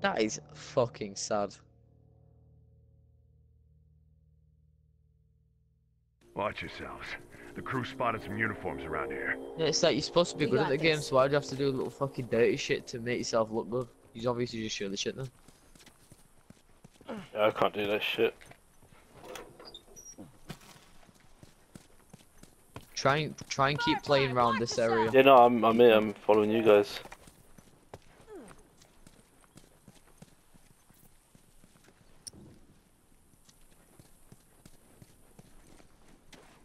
That is fucking sad. Watch yourselves. The crew spotted some uniforms around here. Yeah, it's like you're supposed to be We good at got the game, so why'd you have to do a little fucking dirty shit to make yourself look good? He's obviously just showing the shit then. Yeah, I can't do that shit. Try and try and keep playing around this area. Yeah, no, I'm I'm here. I'm following you guys.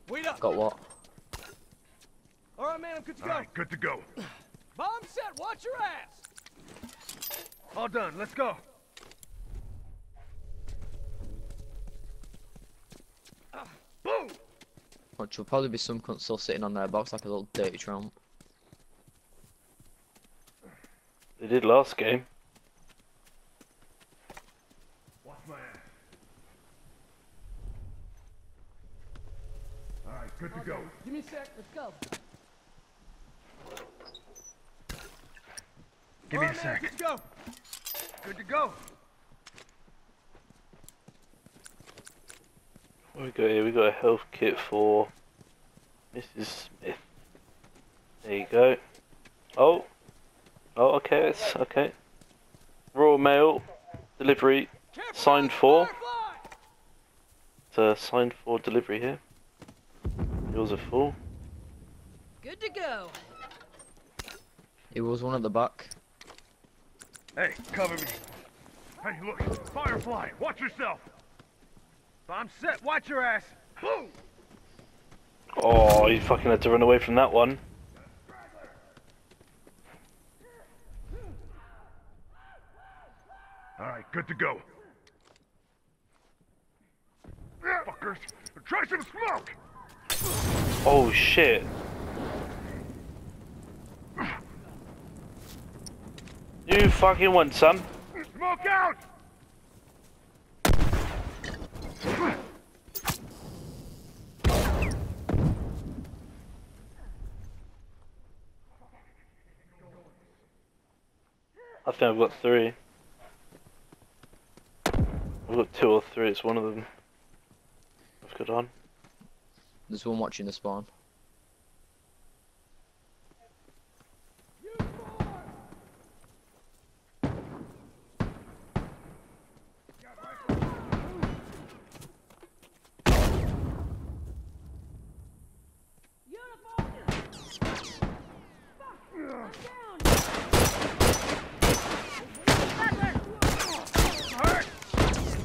Wait up! Got what? All right, man, I'm good to All go. right, good to go. Bomb set, watch your ass! All done. Let's go. Boom! Which will probably be some cunt still sitting on their box like a little dirty tramp. They did last game. Watch my ass. All right, good to go. Give me a sec. Let's go. Give me a sec. good to go. Good to go. What we got here? We got a health kit for Mrs. Smith. There you go. Oh, oh, okay, it's okay. Royal Mail delivery. Careful, Signed for. Firefly! It's a signed for delivery here. Yours are full. Good to go. It was one at the back. Hey, cover me. Hey, look. Firefly, watch yourself. I'm set, watch your ass. Boom! Oh, you fucking had to run away from that one. All right, good to go. Fuckers, try some smoke. Oh shit. You fucking won, son. Smoke out. I think I've got three. I've got two or three, it's one of them. I've got on. There's one watching the spawn.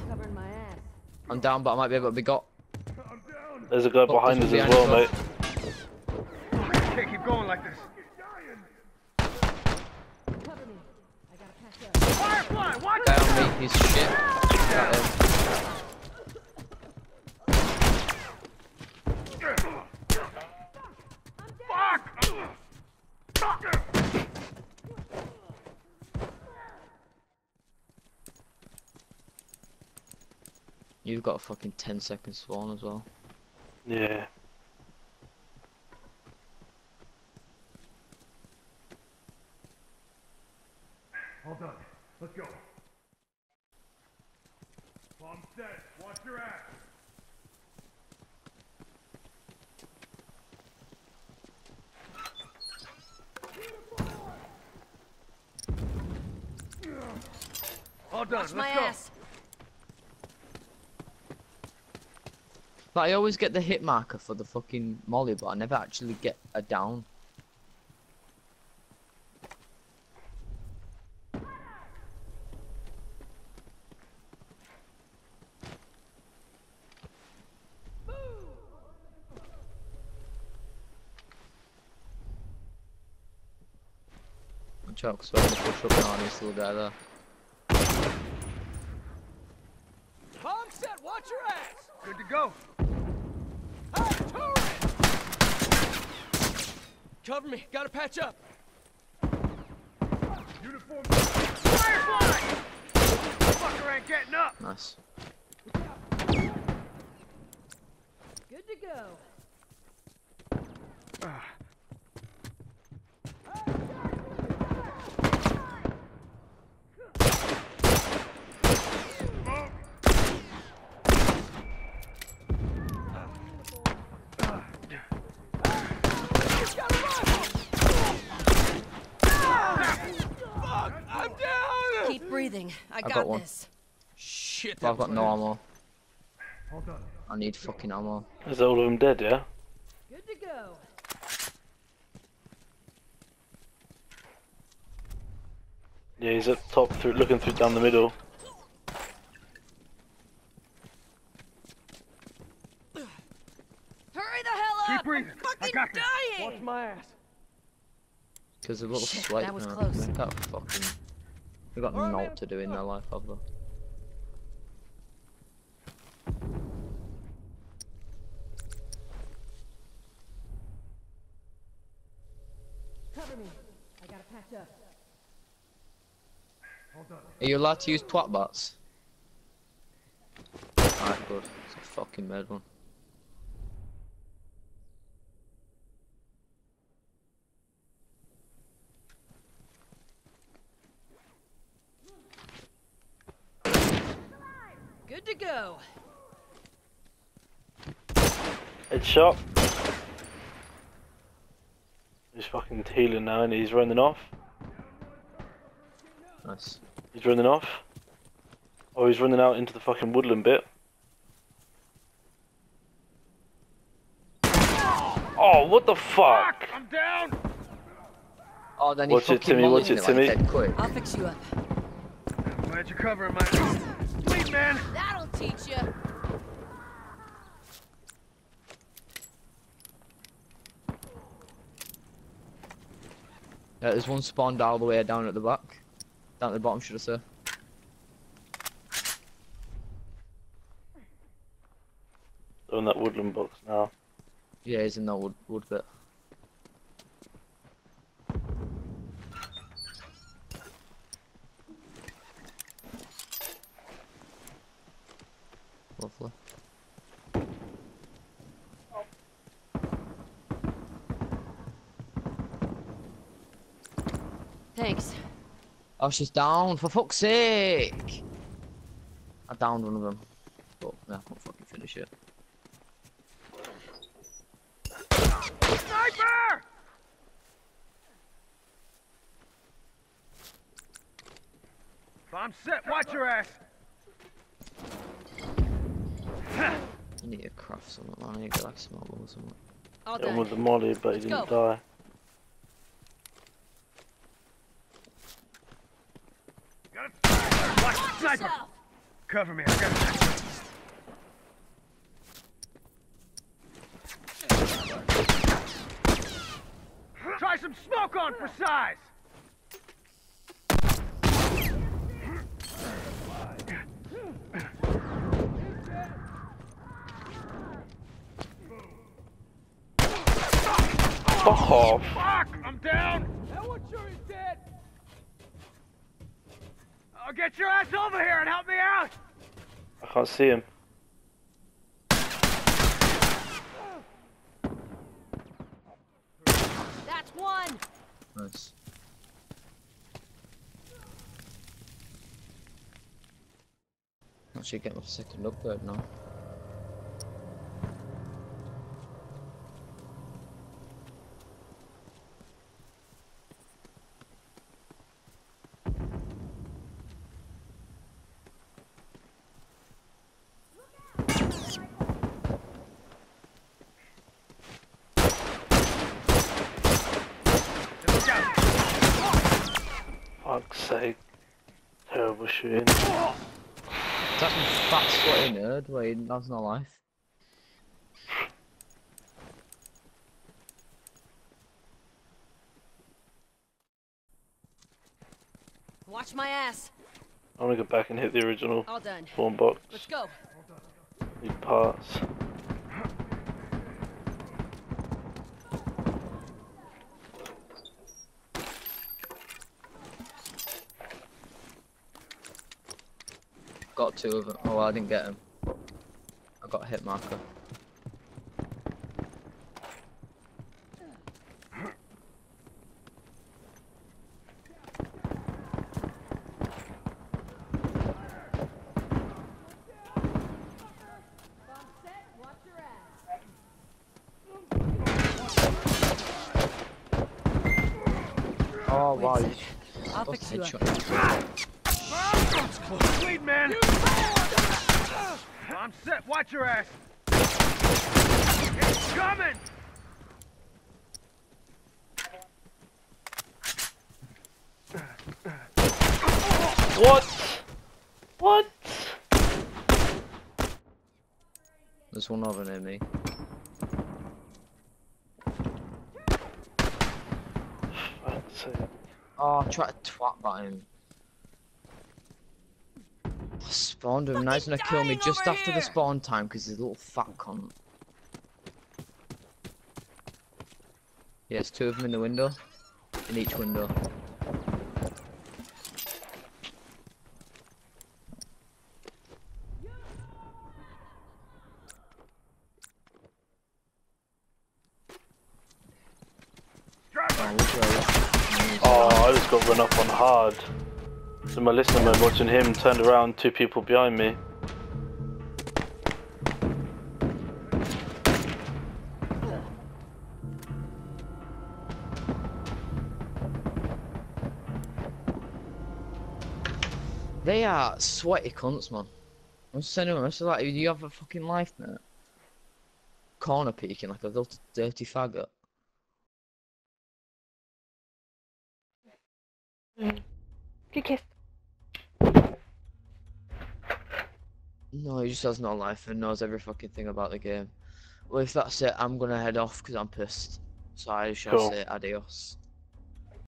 Covering my ass. I'm down, but I might be able to be got. There's a guy behind us there's as well, behind mate. Can't keep going like this. Cover me. I gotta patch up. Firefly, watch Down me, piece of shit. You've got a fucking 10 second spawn as well. Yeah. All done. Let's go. Bomb set. Watch your ass. All done. Watch Let's go. ass. But I always get the hit marker for the fucking molly, but I never actually get a down. Watch out, 'cause we're gonna push up there's still a guy there. Bomb set, watch your ass! Good to go. Hey, turret! Cover me, gotta patch up. Uniform. Firefly! Fucker ain't getting up. Nice. Good to go. Keep breathing. I got, got one. this. Shit, But I've got no ammo. Hold on. I need fucking ammo. Is all of them dead, yeah? Good to go. Yeah, he's up top, through, looking through down the middle. Hurry the hell Keep up! breathing. I'm I fucking got this. dying! Watch my ass. Because a little Shit, swipe that was now. close. They got fucking. They got Alright, naught to do in their life, have they? Cover me. I gotta patch up. Hold Are you allowed to use twat bots? Alright, good. It's a fucking mad one. Good to go. Headshot. He's fucking healing now and he's running off. Nice. He's running off. Oh, he's running out into the fucking woodland bit. Oh, what the fuck? Fuck! I'm down! Oh, then he Watch it, fucking Timmy, watch mollied it, me like Timmy. dead quick. I'll fix you up. I'm glad you're covering my ass. Bleed, man! That'll teach you. Yeah, there's one spawned all the way down at the back. Down at the bottom, should I say. On that woodland box now. Yeah, he's in that wood, wood bit. Thanks. Oh, she's down, for fuck's sake! I downed one of them. But, yeah, I can't fucking finish it. Sniper! If I'm set, watch your ass! You need to craft something, man. I need to get like some elbow or something. All Hit him done. with the molly, but he Let's didn't go. die. Got a Watch the sniper! Yourself. Cover me, I got it. Try some smoke on for size! Fuck off! Fuck! I'm down! That one sure is dead. I'll get your ass over here and help me out! I can't see him. That's one. Nice. Actually, get my second upgrade now. Look out! Fuck's sake. Terrible shooting. Is that some fat sweaty nerd where he has no life? Watch my ass. I want to go back and hit the original All done. spawn box. Let's go. Need parts. Got two of them. Oh, well, I didn't get them. I got a hit marker. Oh, wow. a you sec. I'll supposed fix you up. headshot. That's close. Lead, man. I'm set. Watch your ass. It's coming. What? What? There's one over near me. Fuck's sake. Oh, I tried to twat by him. I spawned him. Now he's gonna kill me just over after the spawn time because he's a little fat cunt. Yes, two of them in the window. In each window. Driver. Oh, which way? Oh, I just got run up on hard. So my listener mode watching him turned around, two people behind me. They are sweaty cunts, man. I'm sending them, I'm just like, do you have a fucking life, mate? Corner peeking like a little dirty faggot. Good kiss. No, he just has no life and knows every fucking thing about the game. Well, if that's it, I'm gonna head off because I'm pissed. So I shall Cool. say adios.